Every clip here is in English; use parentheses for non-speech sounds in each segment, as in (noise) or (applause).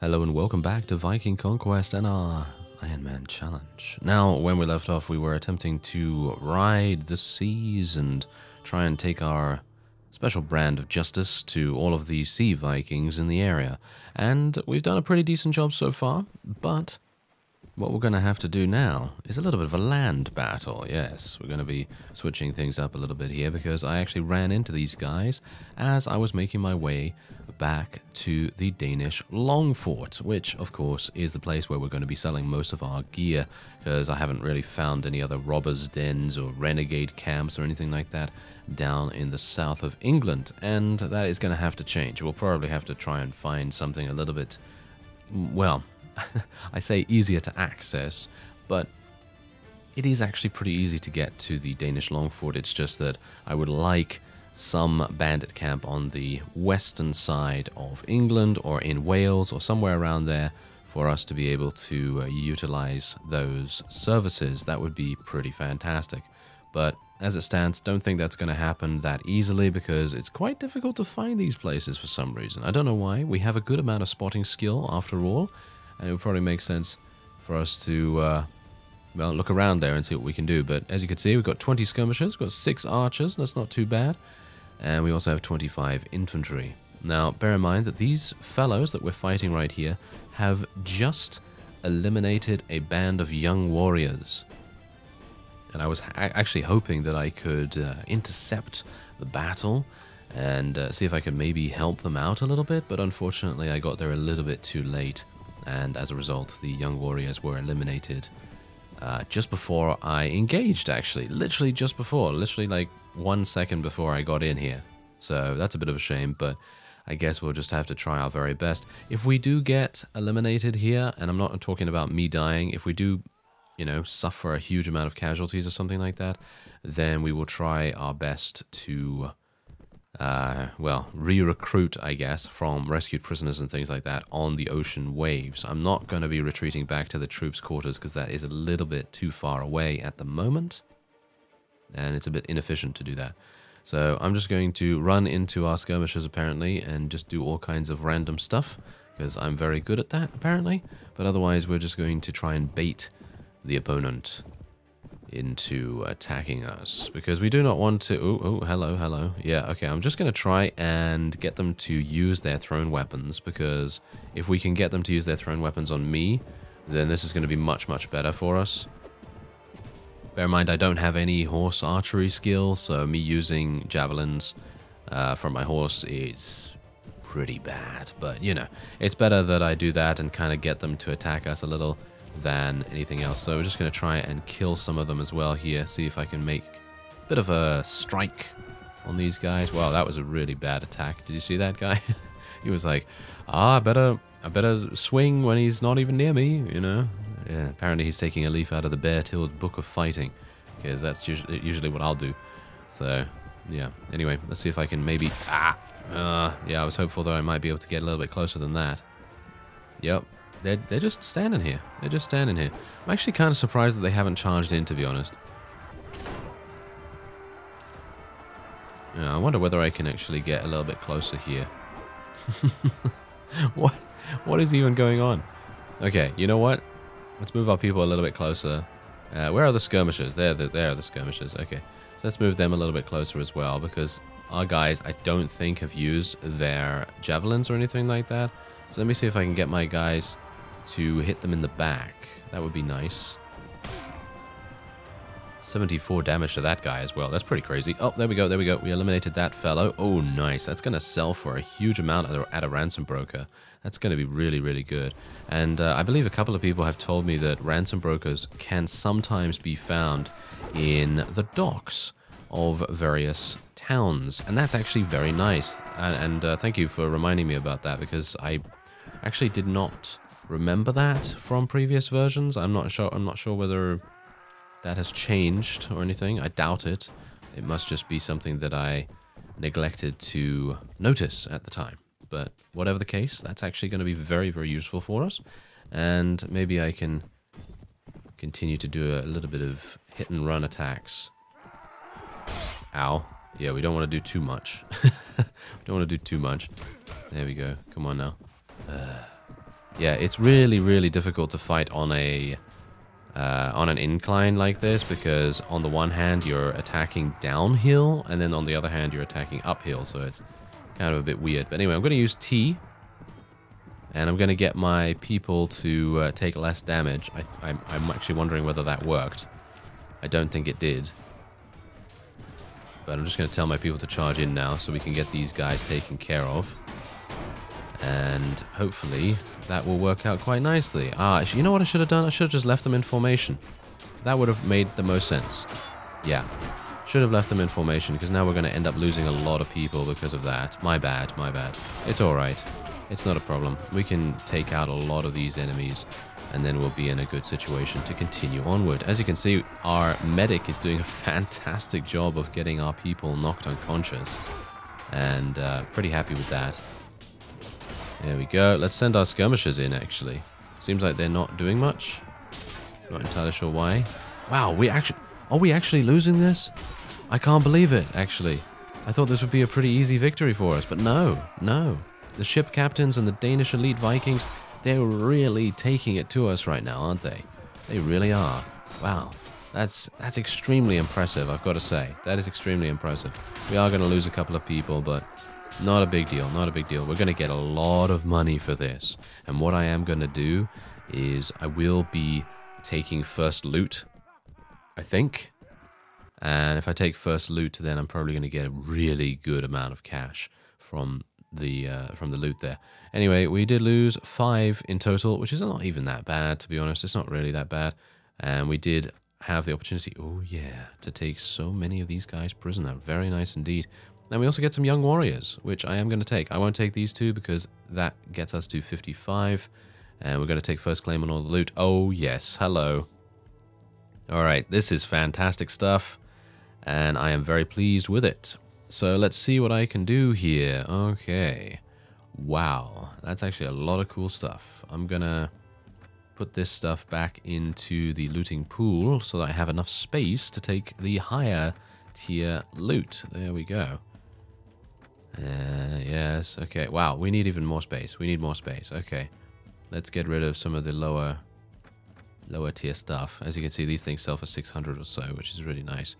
Hello and welcome back to Viking Conquest and our Iron Man challenge. Now, when we left off, we were attempting to ride the seas and try and take our special brand of justice to all of the sea Vikings in the area. And we've done a pretty decent job so far, but what we're going to have to do now is a little bit of a land battle. Yes, we're going to be switching things up a little bit here because I actually ran into these guys as I was making my way back to the Danish Longfort, which of course is the place where we're going to be selling most of our gear because I haven't really found any other robbers' dens or renegade camps or anything like that down in the south of England, and that is going to have to change. We'll probably have to try and find something a little bit, mm, well, (laughs) I say easier to access, but it is actually pretty easy to get to the Danish Longfort. It's just that I would like some bandit camp on the western side of England or in Wales or somewhere around there for us to be able to uh, utilize those services. That would be pretty fantastic. But as it stands, don't think that's going to happen that easily because it's quite difficult to find these places for some reason. I don't know why. We have a good amount of spotting skill after all, and it would probably make sense for us to, uh, well, look around there and see what we can do. But as you can see, we've got 20 skirmishers, we've got 6 archers, that's not too bad, and we also have 25 infantry. Now, bear in mind that these fellows that we're fighting right here have just eliminated a band of young warriors. And I was actually hoping that I could uh, intercept the battle and uh, see if I could maybe help them out a little bit, but unfortunately I got there a little bit too late and as a result, the young warriors were eliminated uh, just before I engaged, actually. Literally just before. Literally like one second before I got in here. So that's a bit of a shame, but I guess we'll just have to try our very best. If we do get eliminated here, and I'm not talking about me dying, if we do, you know, suffer a huge amount of casualties or something like that, then we will try our best to uh, well, re-recruit, I guess, from rescued prisoners and things like that on the ocean waves. I'm not going to be retreating back to the troops' quarters because that is a little bit too far away at the moment, and it's a bit inefficient to do that. So I'm just going to run into our skirmishers, apparently, and just do all kinds of random stuff, because I'm very good at that, apparently. But otherwise, we're just going to try and bait the opponent into attacking us because we do not want to oh, oh hello hello. Yeah okay i'm just going to try and get them to use their thrown weapons because if we can get them to use their thrown weapons on me then this is going to be much much better for us. Bear in mind i don't have any horse archery skill so me using javelins uh, from my horse is pretty bad but you know it's better that i do that and kind of get them to attack us a little than anything else. So we're just going to try and kill some of them as well here. See if I can make a bit of a strike on these guys. Wow, that was a really bad attack. Did you see that guy? (laughs) he was like, ah, I better, I better swing when he's not even near me, you know? Yeah, apparently he's taking a leaf out of the Bear-Tilled Book of Fighting, because that's usually, what I'll do. So, yeah. Anyway, let's see if I can maybe... Ah! Uh, yeah, I was hopeful that I might be able to get a little bit closer than that. Yep, they're, they're just standing here. They're just standing here. I'm actually kind of surprised that they haven't charged in, to be honest. Yeah, I wonder whether I can actually get a little bit closer here. (laughs) what? What is even going on? Okay, you know what? Let's move our people a little bit closer. Uh, where are the skirmishers? There, the, there are the skirmishers. Okay, so let's move them a little bit closer as well because our guys, I don't think, have used their javelins or anything like that. So let me see if I can get my guys to hit them in the back. That would be nice. 74 damage to that guy as well. That's pretty crazy. Oh, there we go. There we go. We eliminated that fellow. Oh, nice. That's going to sell for a huge amount at a ransom broker. That's going to be really, really good. And uh, I believe a couple of people have told me that ransom brokers can sometimes be found in the docks of various towns. And that's actually very nice. And, and uh, thank you for reminding me about that because I actually did not remember that from previous versions. I'm not sure. I'm not sure whether that has changed or anything. I doubt it. It must just be something that I neglected to notice at the time. But whatever the case, that's actually going to be very, very useful for us. And maybe I can continue to do a little bit of hit and run attacks. Ow. Yeah, we don't want to do too much. (laughs) don't want to do too much. There we go. Come on now. Uh. Yeah, it's really, really difficult to fight on a uh, on an incline like this because on the one hand you're attacking downhill and then on the other hand you're attacking uphill. So it's kind of a bit weird. But anyway I'm going to use T and I'm going to get my people to uh, take less damage. I, I'm, I'm actually wondering whether that worked. I don't think it did. But I'm just going to tell my people to charge in now so we can get these guys taken care of and hopefully that will work out quite nicely. Ah, you know what I should have done? I should have just left them in formation. That would have made the most sense. Yeah. Should have left them in formation because now we're going to end up losing a lot of people because of that. My bad, my bad. It's alright. It's not a problem. We can take out a lot of these enemies and then we'll be in a good situation to continue onward. As you can see, our medic is doing a (laughs) fantastic job of getting our people knocked unconscious. And uh, pretty happy with that. There we go. Let's send our skirmishers in, actually. Seems like they're not doing much. Not entirely sure why. Wow, we actually... Are we actually losing this? I can't believe it, actually. I thought this would be a pretty easy victory for us, but no, no. The ship captains and the Danish elite Vikings, they're really taking it to us right now, aren't they? They really are. Wow. That's that's extremely impressive, I've got to say. That is extremely impressive. We are going to lose a couple of people, but not a big deal, not a big deal. We're going to get a lot of money for this. And what I am going to do is I will be taking first loot, I think. And if I take first loot, then I'm probably going to get a really good amount of cash from the uh, from the loot there. Anyway, we did lose five in total, which is not even that bad, to be honest. It's not really that bad. And we did have the opportunity, oh yeah, to take so many of these guys prisoner. Very nice indeed. Then we also get some Young Warriors, which I am going to take. I won't take these two because that gets us to 55. And we're going to take first claim on all the loot. Oh, yes. Hello. All right. This is fantastic stuff. And I am very pleased with it. So let's see what I can do here. Okay. Wow. That's actually a lot of cool stuff. I'm going to put this stuff back into the looting pool so that I have enough space to take the higher tier loot. There we go. Uh, yes, okay. Wow, we need even more space. We need more space. Okay. Let's get rid of some of the lower lower tier stuff. As you can see, these things sell for 600 or so, which is really nice.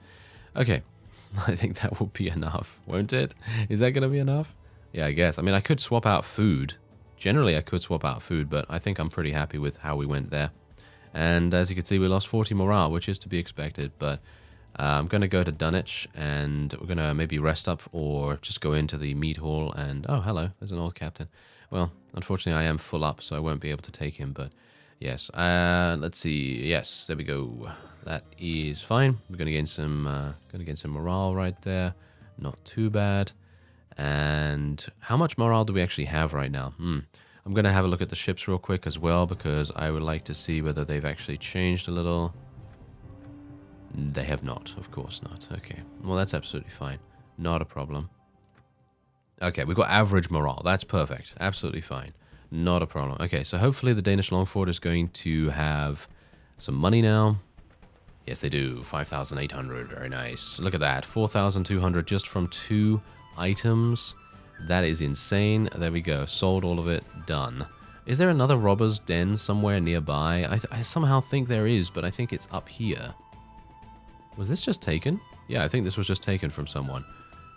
Okay. (laughs) I think that will be enough, won't it? Is that going to be enough? Yeah, I guess. I mean, I could swap out food. Generally, I could swap out food, but I think I'm pretty happy with how we went there. And as you can see, we lost 40 morale, which is to be expected, but uh, I'm going to go to Dunwich and we're going to maybe rest up or just go into the meat hall and... Oh, hello. There's an old captain. Well, unfortunately, I am full up, so I won't be able to take him, but... Yes, uh, let's see. Yes, there we go. That is fine. We're gonna gain some, uh, gonna gain some morale right there. Not too bad. And how much morale do we actually have right now? Hmm. I'm gonna have a look at the ships real quick as well because I would like to see whether they've actually changed a little. They have not, of course not. Okay, well that's absolutely fine. Not a problem. Okay, we've got average morale. That's perfect. Absolutely fine. Not a problem. Okay, so hopefully the Danish Longfort is going to have some money now. Yes, they do. 5,800. Very nice. Look at that. 4,200 just from two items. That is insane. There we go. Sold all of it. Done. Is there another robber's den somewhere nearby? I, I somehow think there is, but I think it's up here. Was this just taken? Yeah, I think this was just taken from someone.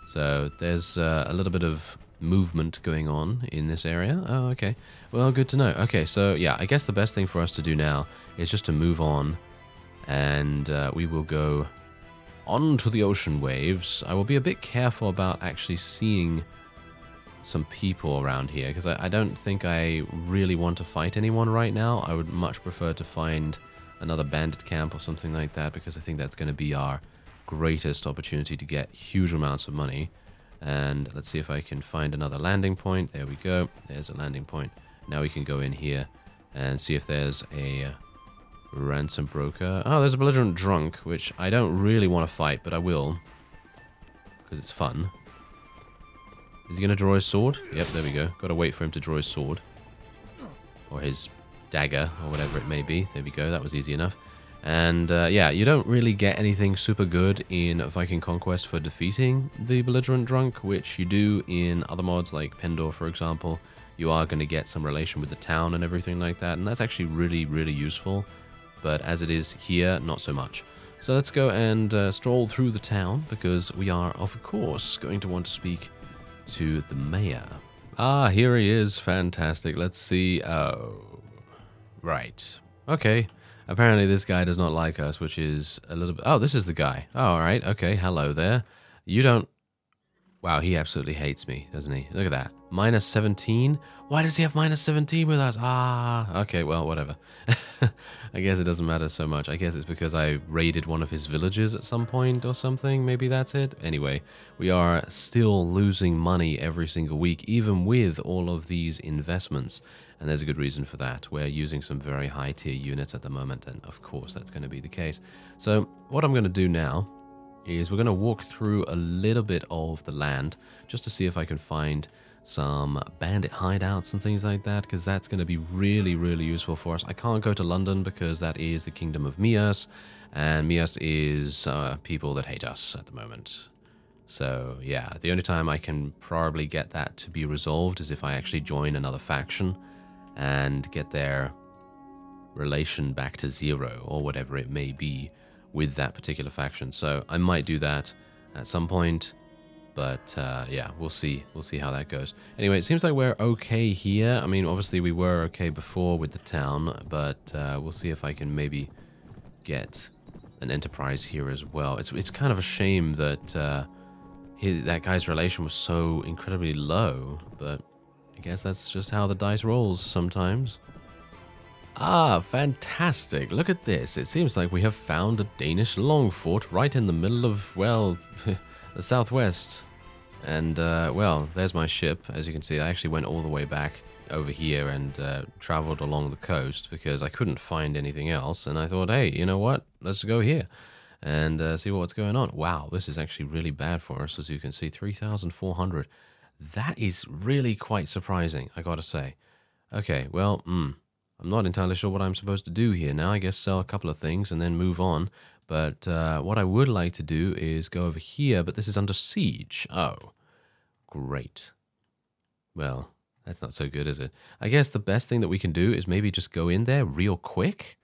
So there's uh, a little bit of movement going on in this area. Oh, okay. Well, good to know. Okay, so yeah, I guess the best thing for us to do now is just to move on and uh, we will go on to the ocean waves. I will be a bit careful about actually seeing some people around here because I, I don't think I really want to fight anyone right now. I would much prefer to find another bandit camp or something like that because I think that's going to be our greatest opportunity to get huge amounts of money. And let's see if I can find another landing point. There we go. There's a landing point. Now we can go in here and see if there's a ransom broker. Oh, there's a belligerent drunk, which I don't really want to fight, but I will. Because it's fun. Is he going to draw his sword? Yep, there we go. Got to wait for him to draw his sword. Or his dagger, or whatever it may be. There we go, that was easy enough. And uh, yeah, you don't really get anything super good in Viking Conquest for defeating the Belligerent Drunk, which you do in other mods like Pendor, for example. you are going to get some relation with the town and everything like that. And that's actually really, really useful. But as it is here, not so much. So let's go and uh, stroll through the town because we are, of course, going to want to speak to the mayor. Ah, here he is. Fantastic. Let's see. Oh, right. Okay. Apparently this guy does not like us, which is a little bit... Oh, this is the guy. Oh, all right. Okay. Hello there. You don't... Wow, he absolutely hates me, doesn't he? Look at that. Minus 17? Why does he have minus 17 with us? Ah, okay, well, whatever. (laughs) I guess it doesn't matter so much. I guess it's because I raided one of his villages at some point or something. Maybe that's it. Anyway, we are still losing money every single week, even with all of these investments. And there's a good reason for that. We're using some very high tier units at the moment, and of course that's going to be the case. So what I'm going to do now is we're going to walk through a little bit of the land just to see if I can find some bandit hideouts and things like that because that's going to be really really useful for us. I can't go to London because that is the kingdom of Mias and Mias is uh, people that hate us at the moment. So yeah, the only time I can probably get that to be resolved is if I actually join another faction and get their relation back to zero or whatever it may be with that particular faction. So I might do that at some point, but uh, yeah, we'll see. We'll see how that goes. Anyway, it seems like we're okay here. I mean, obviously we were okay before with the town, but uh, we'll see if I can maybe get an enterprise here as well. It's it's kind of a shame that uh, that guy's relation was so incredibly low, but guess that's just how the dice rolls sometimes. Ah, fantastic. Look at this. It seems like we have found a Danish long fort right in the middle of, well, (laughs) the southwest. And, uh, well, there's my ship. As you can see, I actually went all the way back over here and uh, traveled along the coast because I couldn't find anything else. And I thought, hey, you know what? Let's go here and uh, see what's going on. Wow, this is actually really bad for us. As you can see, 3,400. That is really quite surprising, I gotta say. Okay, well, hmm. I'm not entirely sure what I'm supposed to do here now. I guess sell a couple of things and then move on. But uh, what I would like to do is go over here, but this is under siege. Oh, great. Well, that's not so good, is it? I guess the best thing that we can do is maybe just go in there real quick.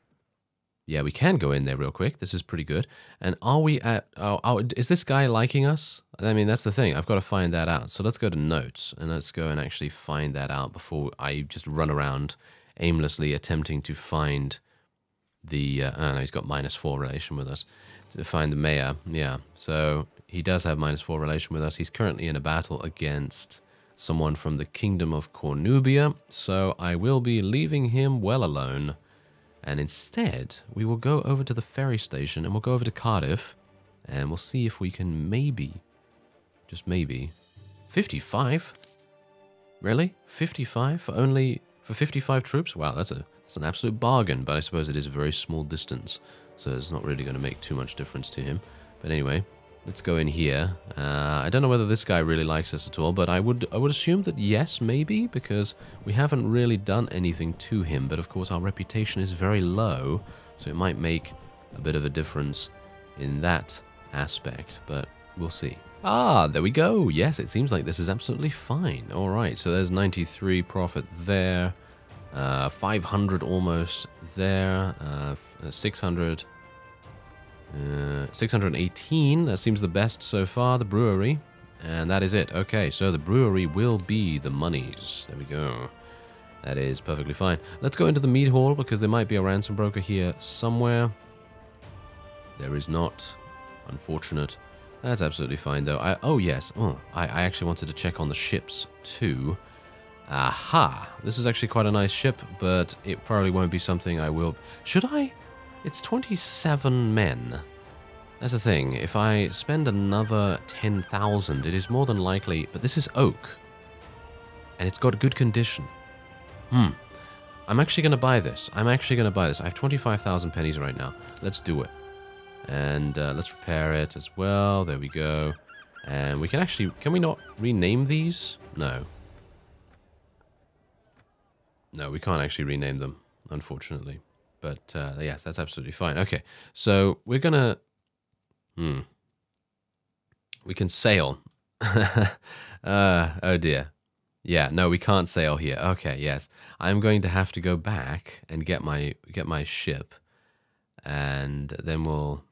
Yeah, we can go in there real quick. This is pretty good. And are we at... Oh, oh, is this guy liking us? I mean, that's the thing. I've got to find that out. So let's go to notes and let's go and actually find that out before I just run around aimlessly attempting to find the. Uh, oh, no, he's got minus four relation with us. To find the mayor, yeah. So he does have minus four relation with us. He's currently in a battle against someone from the kingdom of Cornubia. So I will be leaving him well alone. And instead, we will go over to the ferry station and we'll go over to Cardiff and we'll see if we can maybe, just maybe, 55? Really? 55 for only for 55 troops? Wow, that's a that's an absolute bargain, but I suppose it is a very small distance, so it's not really going to make too much difference to him. But anyway, let's go in here. Uh, I don't know whether this guy really likes us at all, but I would I would assume that yes, maybe, because we haven't really done anything to him. But of course, our reputation is very low, so it might make a bit of a difference in that aspect, but we'll see. Ah, there we go. Yes, it seems like this is absolutely fine. All right, so there's 93 profit there. Uh, 500 almost there. Uh, uh 600. Uh, 618. That seems the best so far, the brewery. And that is it. Okay, so the brewery will be the monies. There we go. That is perfectly fine. Let's go into the meat hall because there might be a ransom broker here somewhere. There is not. Unfortunate. That's absolutely fine, though. I, oh, yes. Oh, I, I actually wanted to check on the ships, too. Aha! This is actually quite a nice ship, but it probably won't be something I will... Should I? It's 27 men. That's the thing. If I spend another 10,000, it is more than likely... But this is oak. And it's got good condition. Hmm. I'm actually going to buy this. I'm actually going to buy this. I have 25,000 pennies right now. Let's do it. And uh, let's repair it as well. There we go. And we can actually... Can we not rename these? No. No, we can't actually rename them, unfortunately. But uh, yes, that's absolutely fine. Okay, so we're to... Hmm. We can sail. (laughs) uh, oh dear. Yeah, no, we can't sail here. Okay, yes. I'm going to have to go back and get my get my ship and then we'll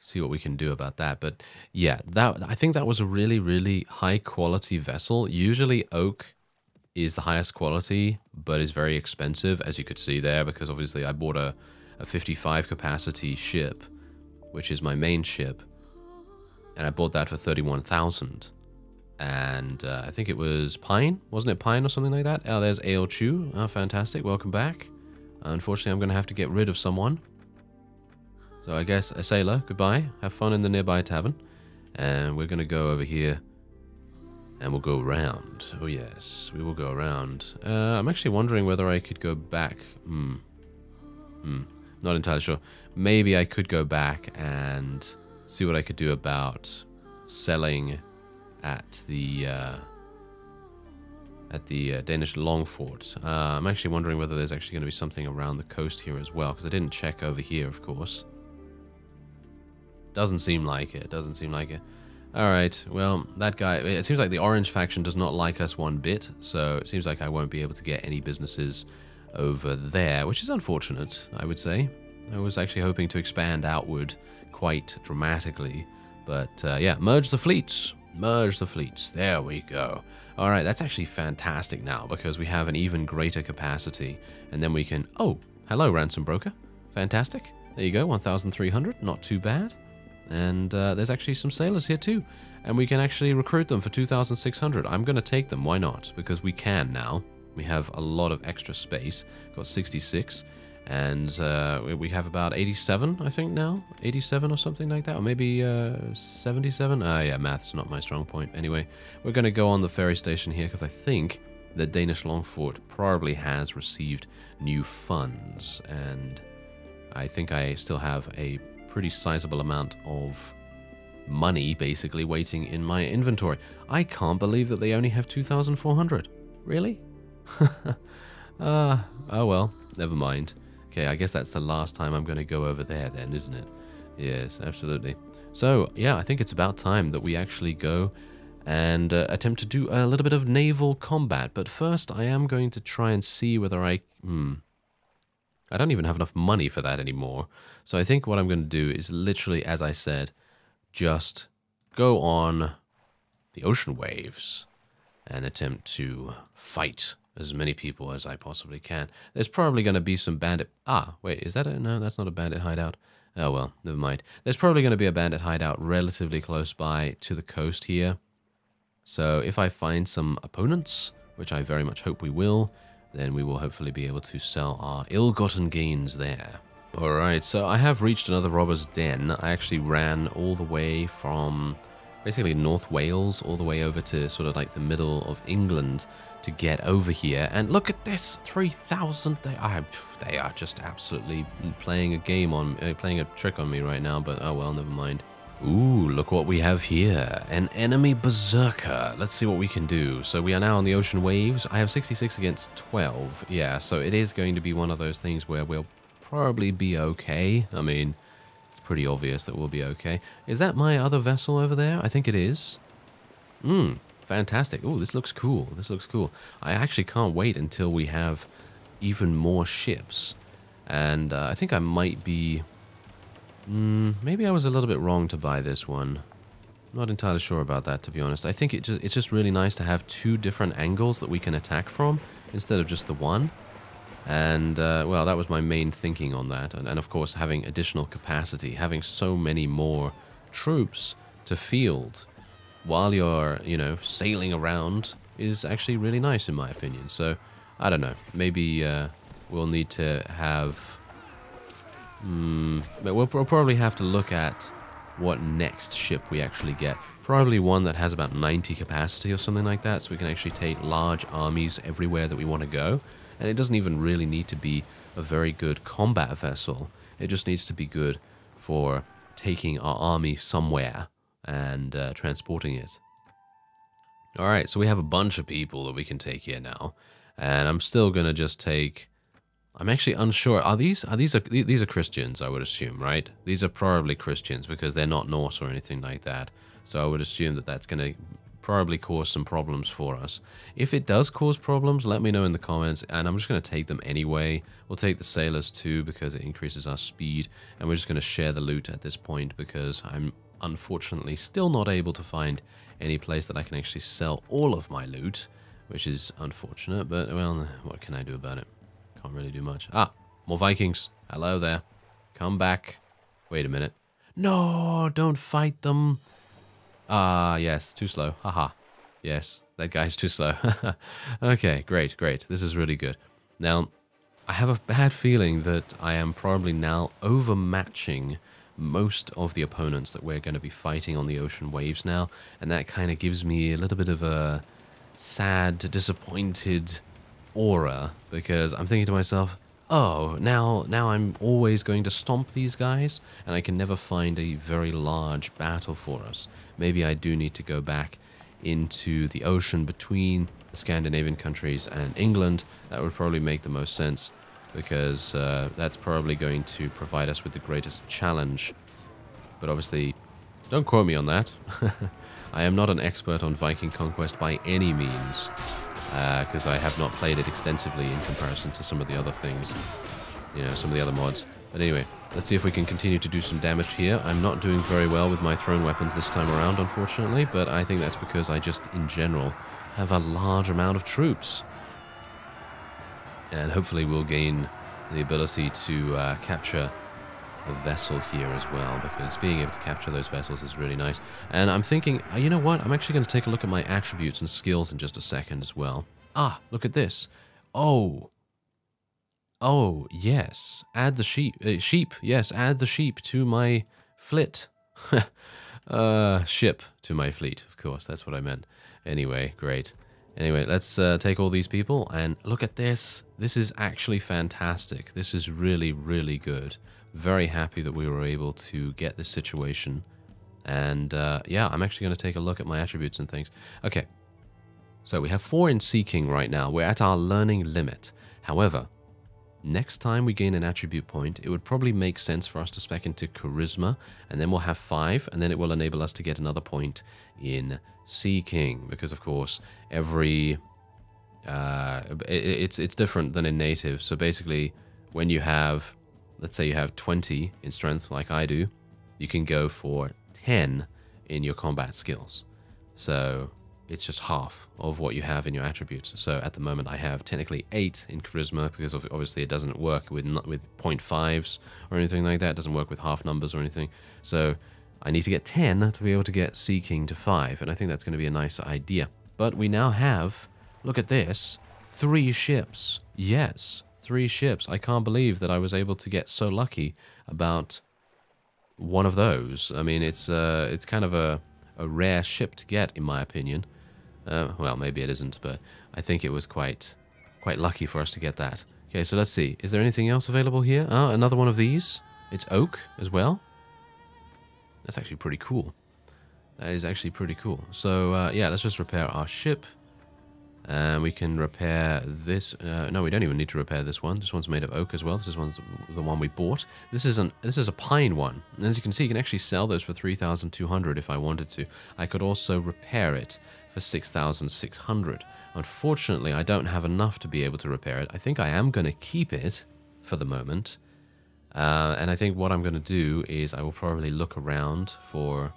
see what we can do about that. But yeah, that I think that was a really really high quality vessel. Usually oak is the highest quality, but is very expensive as you could see there because obviously I bought a a 55 capacity ship, which is my main ship, and I bought that for 31,000 and uh, I think it was Pine, wasn't it Pine or something like that? Oh, there's Ale Chu. Oh, fantastic. Welcome back. Unfortunately, I'm going to have to get rid of someone. So I guess a sailor, goodbye. Have fun in the nearby tavern. And we're going to go over here and we'll go around. Oh, yes, we will go around. Uh, I'm actually wondering whether I could go back. Hmm. Hmm. Not entirely sure. Maybe I could go back and see what I could do about selling at the uh, at the uh, Danish Longfort. Uh, I'm actually wondering whether there's actually going to be something around the coast here as well, because I didn't check over here, of course. Doesn't seem like it. Doesn't seem like it. Alright, well, that guy... It seems like the Orange faction does not like us one bit, so it seems like I won't be able to get any businesses over there, which is unfortunate, I would say. I was actually hoping to expand outward quite dramatically, but uh, yeah, merge the fleets. Merge the fleets. There we go. All right, that's actually fantastic now because we have an even greater capacity. And then we can... Oh, hello, ransom broker. Fantastic. There you go, 1,300. Not too bad. And uh, there's actually some sailors here too. And we can actually recruit them for 2,600. I'm going to take them. Why not? Because we can now. We have a lot of extra space. Got 66 and uh, we have about 87 i think now 87 or something like that or maybe uh, 77 ah yeah math's not my strong point anyway we're going to go on the ferry station here because i think the danish longfort probably has received new funds and i think i still have a pretty sizable amount of money basically waiting in my inventory i can't believe that they only have 2400 really uh, (laughs) oh well never mind Okay, I guess that's the last time I'm going to go over there then, isn't it? Yes, absolutely. So, yeah, I think it's about time that we actually go and uh, attempt to do a little bit of naval combat. But first, I am going to try and see whether I... Hmm. I don't even have enough money for that anymore. So I think what I'm going to do is literally, as I said, just go on the ocean waves and attempt to fight as many people as I possibly can. There's probably going to be some bandit... Ah, wait, is that a... No, that's not a bandit hideout. Oh, well, never mind. There's probably going to be a bandit hideout relatively close by to the coast here. So if I find some opponents, which I very much hope we will, then we will hopefully be able to sell our ill-gotten gains there. Alright, so I have reached another robber's den. I actually ran all the way from basically North Wales all the way over to sort of like the middle of England to get over here. And look at this, 3,000. They are, they are just absolutely playing a game on, uh, playing a trick on me right now, but oh well, never mind. Ooh, look what we have here. An enemy berserker. Let's see what we can do. So we are now on the ocean waves. I have 66 against 12. Yeah, so it is going to be one of those things where we'll probably be okay. I mean, it's pretty obvious that we'll be okay. Is that my other vessel over there? I think it is. Hmm, fantastic. Oh, this looks cool. This looks cool. I actually can't wait until we have even more ships. And uh, I think I might be... Mm, maybe I was a little bit wrong to buy this one. I'm not entirely sure about that, to be honest. I think it just, it's just really nice to have two different angles that we can attack from instead of just the one. And, uh, well, that was my main thinking on that. And, and, of course, having additional capacity, having so many more troops to field while you're, you know, sailing around is actually really nice in my opinion. So, I don't know. Maybe uh, we'll need to have... Mm, but we'll, we'll probably have to look at what next ship we actually get. Probably one that has about 90 capacity or something like that, so we can actually take large armies everywhere that we want to go. And it doesn't even really need to be a very good combat vessel. It just needs to be good for taking our army somewhere and uh, transporting it. All right, so we have a bunch of people that we can take here now, and I'm still gonna just take. I'm actually unsure. Are these are these are these are Christians? I would assume, right? These are probably Christians because they're not Norse or anything like that. So I would assume that that's gonna probably cause some problems for us. If it does cause problems, let me know in the comments, and I'm just going to take them anyway. We'll take the sailors too because it increases our speed, and we're just going to share the loot at this point because I'm unfortunately still not able to find any place that I can actually sell all of my loot, which is unfortunate, but well, what can I do about it? Can't really do much. Ah, more Vikings. Hello there. Come back. Wait a minute. No, don't fight them. Ah, yes, too slow. Haha. Yes, that guy's too slow. (laughs) okay, great, great. This is really good. Now, I have a bad feeling that I am probably now overmatching most of the opponents that we're going to be fighting on the ocean waves now, and that kind of gives me a little bit of a sad, disappointed aura because I'm thinking to myself, oh, now now I'm always going to stomp these guys, and I can never find a very large battle for us. Maybe I do need to go back into the ocean between the Scandinavian countries and England. That would probably make the most sense because uh, that's probably going to provide us with the greatest challenge. But obviously, don't quote me on that. (laughs) I am not an expert on Viking conquest by any means, because uh, I have not played it extensively in comparison to some of the other things, you know, some of the other mods. But anyway, let's see if we can continue to do some damage here. I'm not doing very well with my thrown weapons this time around, unfortunately, but I think that's because I just, in general, have a large amount of troops and hopefully we'll gain the ability to uh, capture vessel here as well because being able to capture those vessels is really nice. And I'm thinking uh, you know what? I'm actually going to take a look at my attributes and skills in just a second as well. Ah look at this. Oh. Oh yes. Add the sheep uh, sheep. Yes add the sheep to my fleet. (laughs) Uh ship to my fleet. Of course that's what I meant. Anyway great. Anyway, let's uh, take all these people and look at this. This is actually fantastic. This is really, really good. Very happy that we were able to get this situation. And uh, yeah, I'm actually going to take a look at my attributes and things. Okay, so we have four in Seeking right now. We're at our learning limit. However, next time we gain an attribute point, it would probably make sense for us to spec into Charisma, and then we'll have five, and then it will enable us to get another point in Seeking, because of course every uh, it, it's it's different than in native. So basically, when you have, let's say you have 20 in strength, like I do, you can go for 10 in your combat skills. So it's just half of what you have in your attributes. So at the moment, I have technically eight in charisma because obviously it doesn't work with with 0.5s or anything like that. It doesn't work with half numbers or anything. So I need to get 10 to be able to get Seeking to 5, and I think that's going to be a nice idea. But we now have, look at this, three ships. Yes, three ships. I can't believe that I was able to get so lucky about one of those. I mean, it's uh, it's kind of a, a rare ship to get, in my opinion. Uh, well, maybe it isn't, but I think it was quite quite lucky for us to get that. Okay, so let's see. Is there anything else available here? Oh, another one of these. It's oak as well. That's actually pretty cool. That is actually pretty cool. So, uh, yeah, let's just repair our ship. And we can repair this. Uh, no, we don't even need to repair this one. This one's made of oak as well. This is one's the one we bought. This is an this is a pine one. And as you can see, you can actually sell those for 3,200 if I wanted to. I could also repair it for 6,600. Unfortunately, I don't have enough to be able to repair it. I think I am going to keep it for the moment. Uh, and I think what I'm going to do is I will probably look around for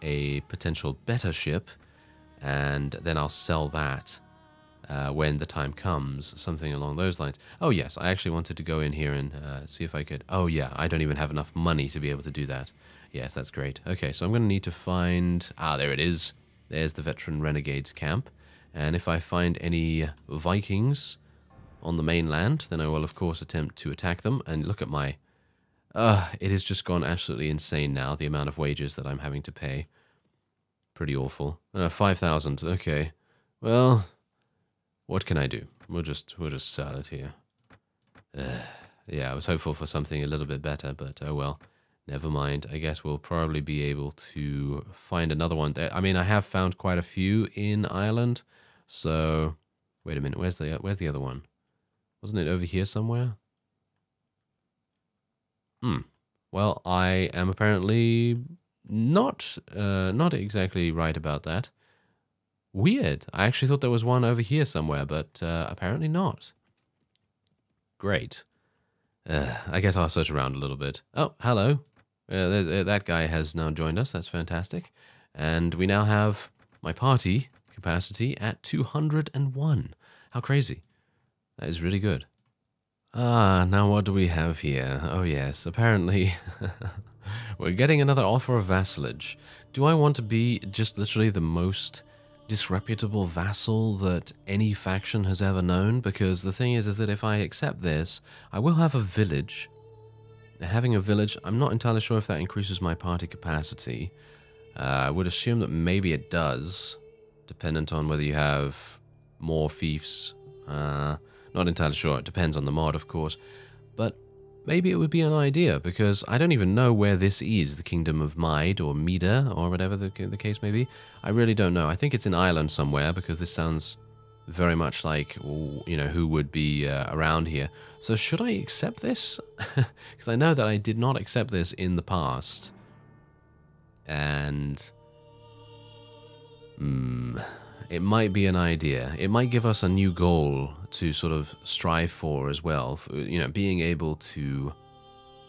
a potential better ship, and then I'll sell that uh, when the time comes, something along those lines. Oh, yes, I actually wanted to go in here and uh, see if I could. Oh, yeah, I don't even have enough money to be able to do that. Yes, that's great. Okay, so I'm going to need to find. Ah, there it is. There's the Veteran Renegades camp. And if I find any Vikings on the mainland, then I will of course attempt to attack them. And look at my... Uh, it has just gone absolutely insane now, the amount of wages that I'm having to pay. Pretty awful. Uh, 5,000, okay. Well, what can I do? We'll just, we'll just sell it here. Uh, yeah, I was hopeful for something a little bit better, but oh well. Never mind. I guess we'll probably be able to find another one. I mean, I have found quite a few in Ireland, so... Wait a minute, where's the, where's the other one? Wasn't it over here somewhere? Hmm. Well, I am apparently not uh, not exactly right about that. Weird. I actually thought there was one over here somewhere, but uh, apparently not. Great. Uh, I guess I'll search around a little bit. Oh, hello. Uh, that guy has now joined us. That's fantastic. And we now have my party capacity at 201. How crazy. That is really good. Ah, now what do we have here? Oh yes, apparently (laughs) we're getting another offer of vassalage. Do I want to be just literally the most disreputable vassal that any faction has ever known? Because the thing is, is that if I accept this, I will have a village. Having a village, I'm not entirely sure if that increases my party capacity. Uh, I would assume that maybe it does, dependent on whether you have more fiefs. Uh, not entirely sure. It depends on the mod, of course. But maybe it would be an idea, because I don't even know where this is, the Kingdom of Maid or Mida or whatever the, the case may be. I really don't know. I think it's in Ireland somewhere, because this sounds very much like, you know, who would be uh, around here. So should I accept this? (laughs) Because I know that I did not accept this in the past. And... Hmm it might be an idea. It might give us a new goal to sort of strive for as well. You know, being able to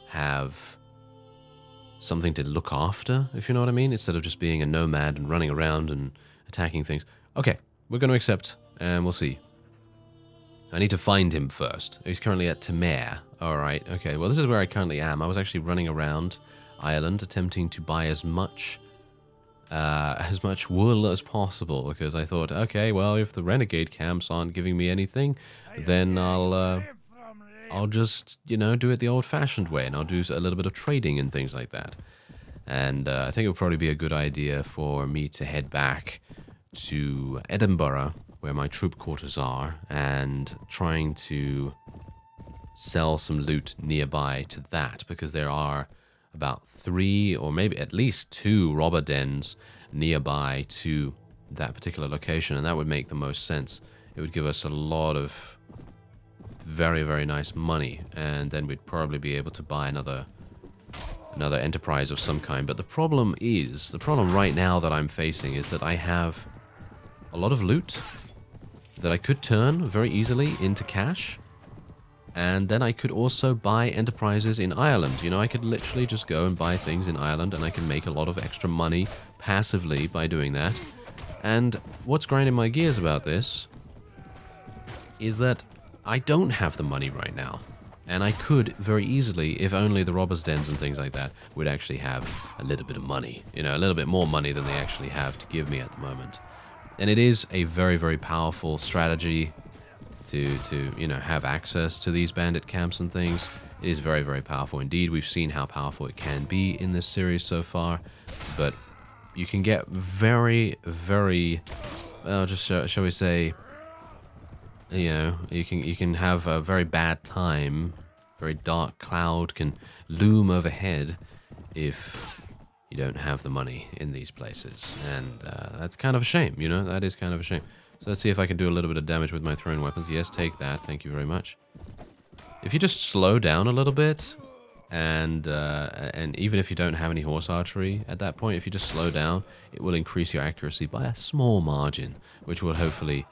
have something to look after, if you know what I mean, instead of just being a nomad and running around and attacking things. Okay, we're going to accept, and we'll see. I need to find him first. He's currently at Temer. Alright, okay. Well, this is where I currently am. I was actually running around Ireland attempting to buy as much uh, as much wool as possible because I thought, okay, well, if the renegade camps aren't giving me anything, then I'll uh, I'll just you know do it the old-fashioned way, and I'll do a little bit of trading and things like that. And uh, I think it would probably be a good idea for me to head back to Edinburgh, where my troop quarters are, and trying to sell some loot nearby to that because there are about three or maybe at least two robber dens nearby to that particular location, and that would make the most sense. It would give us a lot of very, very nice money, and then we'd probably be able to buy another another enterprise of some kind. But the problem is, the problem right now that I'm facing is that I have a lot of loot that I could turn very easily into cash, and then I could also buy enterprises in Ireland. You know, I could literally just go and buy things in Ireland and I can make a lot of extra money passively by doing that. And what's grinding my gears about this is that I don't have the money right now. And I could very easily, if only the robbers' dens and things like that would actually have a little bit of money. You know, a little bit more money than they actually have to give me at the moment. And it is a very, very powerful strategy to, to you know, have access to these bandit camps and things. Is very, very powerful indeed. We've seen how powerful it can be in this series so far, but you can get very, very, well, just shall, shall we say, you know, you can you can have a very bad time. Very dark cloud can loom overhead if you don't have the money in these places, and uh, that's kind of a shame. You know, that is kind of a shame. So let's see if I can do a little bit of damage with my thrown weapons. Yes, take that. Thank you very much. If you just slow down a little bit, and uh, and even if you don't have any horse archery at that point, if you just slow down, it will increase your accuracy by a small margin, which will hopefully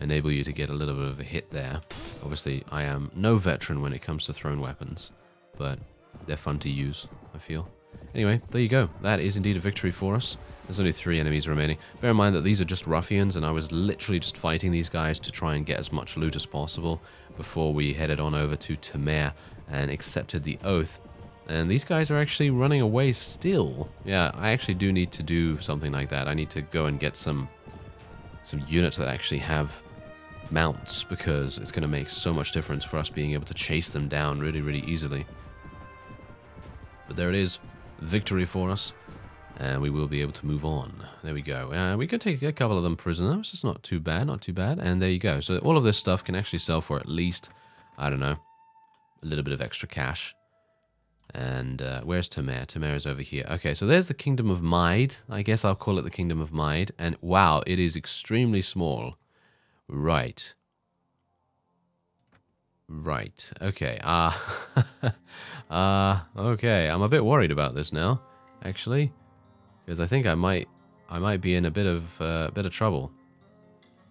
enable you to get a little bit of a hit there. Obviously, I am no veteran when it comes to thrown weapons, but they're fun to use, I feel. Anyway, there you go. That is indeed a victory for us. There's only three enemies remaining. Bear in mind that these are just ruffians, and I was literally just fighting these guys to try and get as much loot as possible before we headed on over to Temer and accepted the oath. And these guys are actually running away still. Yeah, I actually do need to do something like that. I need to go and get some some units that actually have mounts because it's going to make so much difference for us being able to chase them down really, really easily. But there it is. Victory for us and we will be able to move on. There we go. Uh, we could take a couple of them prisoners. It's not too bad, not too bad. And there you go. So all of this stuff can actually sell for at least, I don't know, a little bit of extra cash. And uh, where's Temer? Temer is over here. Okay, so there's the Kingdom of Maid. I guess I'll call it the Kingdom of Maid. And wow, it is extremely small. Right. Right. Okay. Ah. Uh, (laughs) uh, okay. I'm a bit worried about this now, actually because I think I might I might be in a bit of uh, bit of trouble.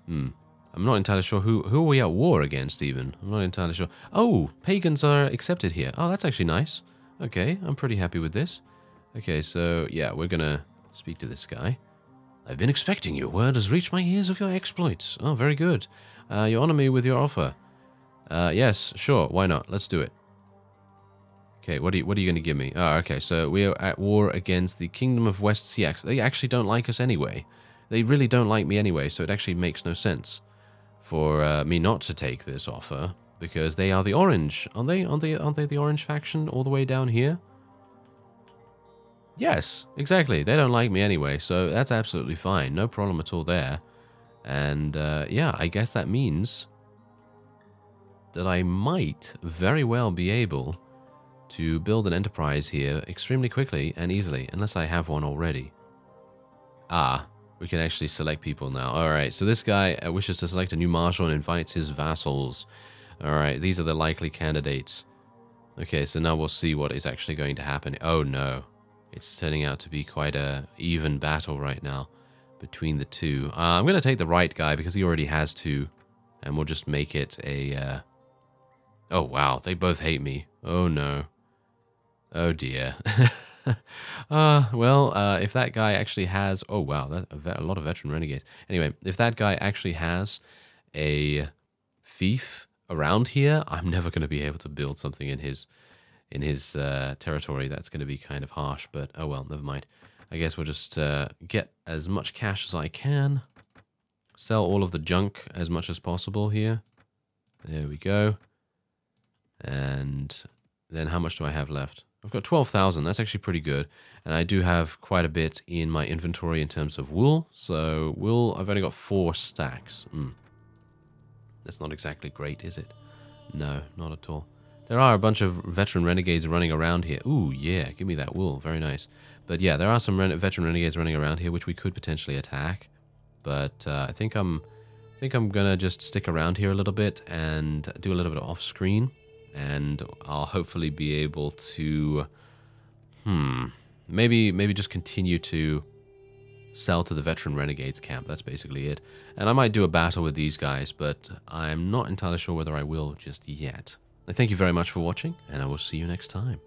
Hmm. I'm not entirely sure who who are we at war against even. I'm not entirely sure. Oh, pagans are accepted here. Oh, that's actually nice. Okay, I'm pretty happy with this. Okay, so yeah, we're gonna speak to this guy. I've been expecting you. Word has reached my ears of your exploits. Oh, very good. Uh, you honor me with your offer. Uh, yes, sure. Why not? Let's do it. Okay, what are you, what are you going to give me? Oh, okay, so we are at war against the Kingdom of Westseaxe. They actually don't like us anyway. They really don't like me anyway, so it actually makes no sense for uh, me not to take this offer because they are the orange. Aren't they? Aren't they, aren't they the orange faction all the way down here? Yes, exactly. They don't like me anyway, so that's absolutely fine. No problem at all there. And uh, yeah, I guess that means that I might very well be able to build an enterprise here extremely quickly and easily, unless I have one already. Ah, we can actually select people now. Alright, so this guy uh, wishes to select a new marshal and invites his vassals. Alright, these are the likely candidates. Okay, so now we'll see what is actually going to happen. Oh no, it's turning out to be quite a even battle right now between the two. Uh, I'm going to take the right guy because he already has two. And we'll just make it a... Uh... Oh, wow. They both hate me. Oh, no. Oh, dear. (laughs) uh, well, uh, if that guy actually has... Oh, wow. That, a, lot of veteran renegades. Anyway, if that guy actually has a fief around here, I'm (laughs) never going to be able to build something in his in his uh, territory. That's going to be kind of harsh, but oh well, never mind. I guess we'll just uh, get as much cash as I can. Sell all of the junk as much as possible here. There we go. And then how much do I have left? I've got 12,000. That's actually pretty good. And I do have quite a bit in my inventory in terms of wool. So wool, I've only got four stacks. Mm. That's not exactly great, is it? No, not at all. There are a bunch of veteran renegades running around here. Ooh, yeah, give me that wool. Very nice. But yeah, there are some veteran renegades running around here, which we could potentially attack. But uh, I think I'm, I think I'm gonna just stick around here a little bit and do a little bit off screen, and I'll hopefully be able to, hmm, maybe maybe just continue to sell to the veteran renegades camp. That's basically it. And I might do a battle with these guys, but I'm not entirely sure whether I will just yet. I thank you very much for watching, and I will see you next time.